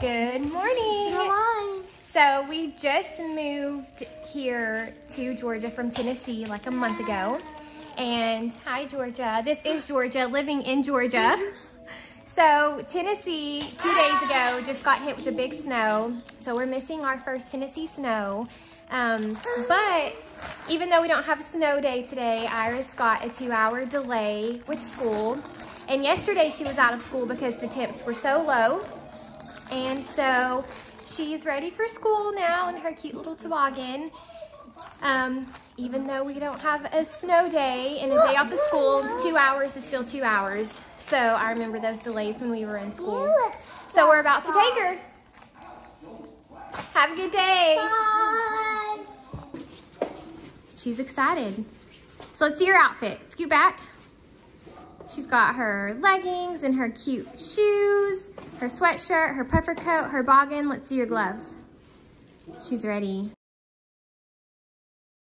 Good morning. Hello. So we just moved here to Georgia from Tennessee like a month ago. And hi, Georgia. This is Georgia, living in Georgia. So Tennessee, two days ago, just got hit with a big snow. So we're missing our first Tennessee snow. Um, but even though we don't have a snow day today, Iris got a two hour delay with school. And yesterday she was out of school because the temps were so low. And so she's ready for school now in her cute little toboggan. Um, even though we don't have a snow day and a day off of school, two hours is still two hours. So I remember those delays when we were in school. So we're about to take her. Have a good day. Bye. She's excited. So let's see her outfit. Scoot back. She's got her leggings and her cute shoes, her sweatshirt, her puffer coat, her boggin. Let's see your gloves. She's ready.